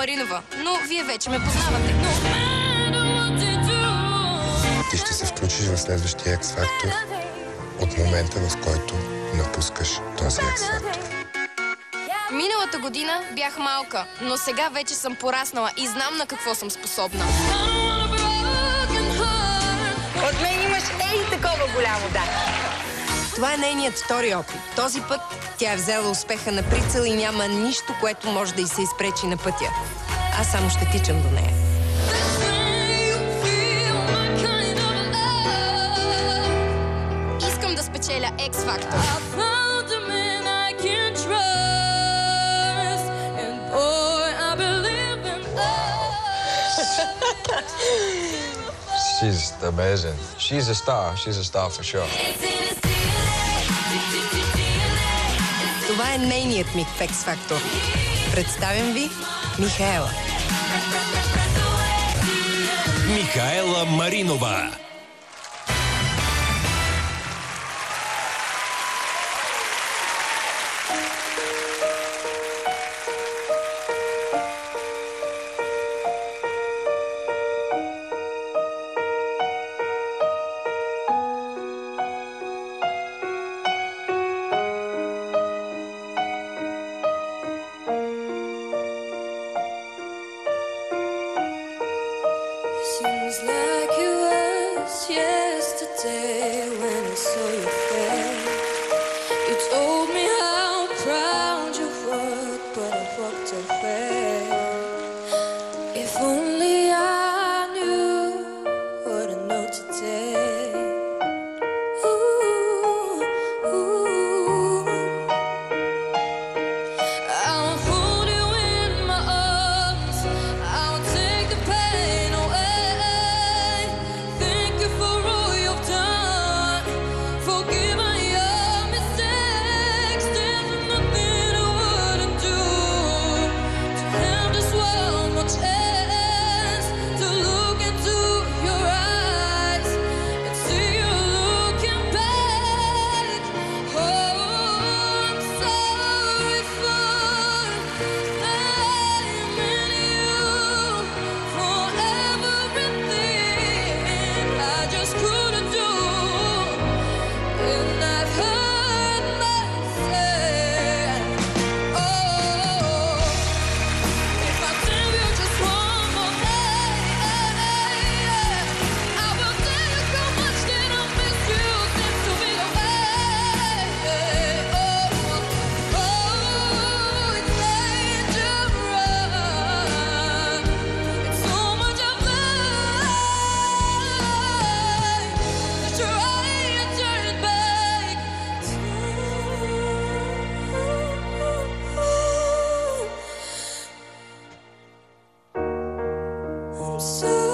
Маринова, но вие вече ме познавате. Ти ще се включиш в следващия X-Factor от момента, в който напускаш този X-Factor. Миналата година бях малка, но сега вече съм пораснала и знам на какво съм способна. От мен имаш ей такова голямо да. Това е нейният втори опит. Този път тя е взела успеха на прицел и няма нищо, което може да й се изпречи на пътя. Аз само ще тичам до нея. Искам да спечеля X-Factor. She's amazing. She's a star. She's a star for sure. Нейният миг в X-Factor. Представям ви Михаела. Михаела Маринова. was left. so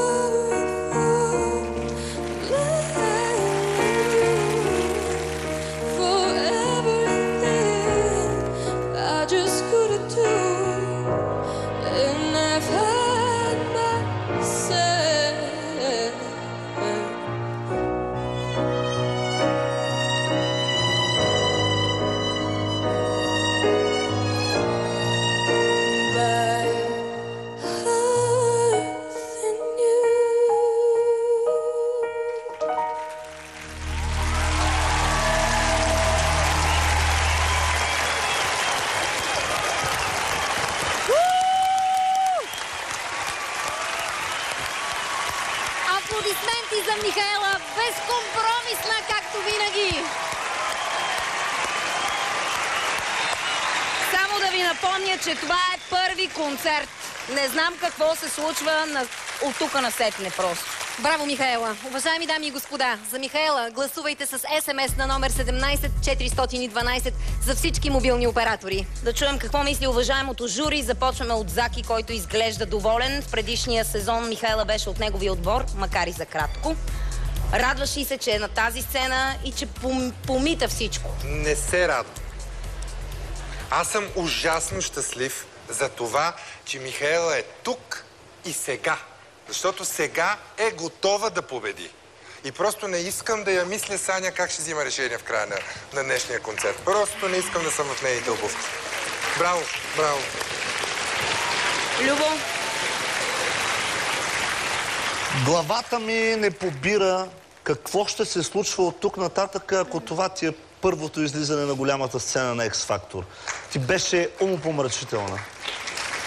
напомня, че това е първи концерт. Не знам какво се случва на... от тук на сетне просто. Браво, Михаела! Уважаеми дами и господа, за Михаела гласувайте с СМС на номер 17412 за всички мобилни оператори. Да чуем какво мисли уважаемото жури. Започваме от Заки, който изглежда доволен. В предишния сезон Михайла беше от неговия отбор, макар и за кратко. Радваш ли се, че е на тази сцена и че пом- помита всичко? Не се радвам. Аз съм ужасно щастлив за това, че Михаела е тук и сега. Защото сега е готова да победи. И просто не искам да я мисля Саня как ще взима решение в края на, на днешния концерт. Просто не искам да съм в нейните обувки. Браво, браво. Любо, Главата ми не побира какво ще се случва от тук нататък, ако това ти е първото излизане на голямата сцена на X-Factor. Ти беше умопомрачителна.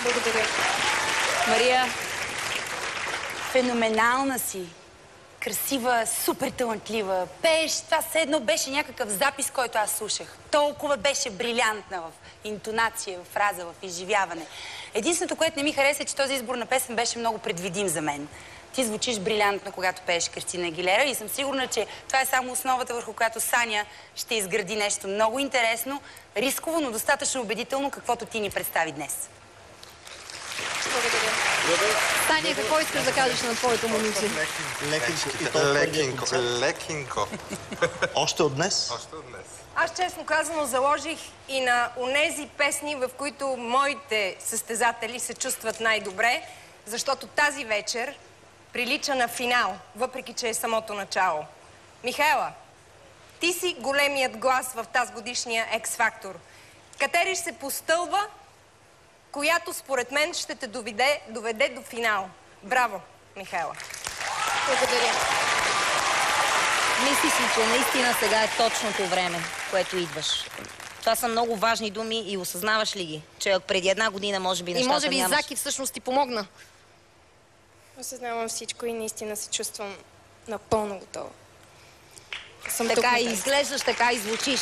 Благодаря. Мария, Феноменална си. Красива, супер талантлива. Пееш, това все едно беше някакъв запис, който аз слушах. Толкова беше брилянтна в интонация, в фраза, в изживяване. Единственото, което не ми хареса, е, че този избор на песен беше много предвидим за мен. Ти звучиш брилянтно, когато пееш Кристина Агилера и съм сигурна, че това е само основата, върху която Саня ще изгради нещо много интересно, рисково, но достатъчно убедително, каквото ти ни представи днес. Благодаря. Таня, какво искаш да кажеш на твоето момиче? Лекинко. Лекинко, лекинко. Още от днес? Още от днес. Аз честно казано заложих и на онези песни, в които моите състезатели се чувстват най-добре, защото тази вечер прилича на финал, въпреки че е самото начало. Михайла, ти си големият глас в тази годишния X-Factor. Катериш се по стълба, която според мен ще те доведе, доведе до финал. Браво, Михайла! Благодаря. мисли си, че наистина сега е точното време, което идваш. Това са много важни думи и осъзнаваш ли ги? Че преди една година може би И нещата може би нямаш. Заки всъщност ти помогна. Осъзнавам всичко и наистина се чувствам напълно готова. Съм Така и изглеждаш, така и звучиш.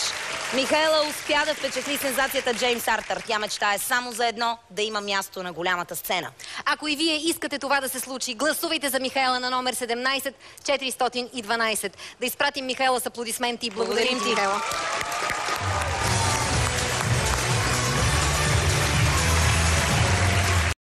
Михаела успя да впечатли сензацията Джеймс Артър. Тя мечтае само за едно да има място на голямата сцена. Ако и вие искате това да се случи, гласувайте за Михаела на номер 17 412. Да изпратим Михаела с аплодисменти. Благодарим. Благодарим ти.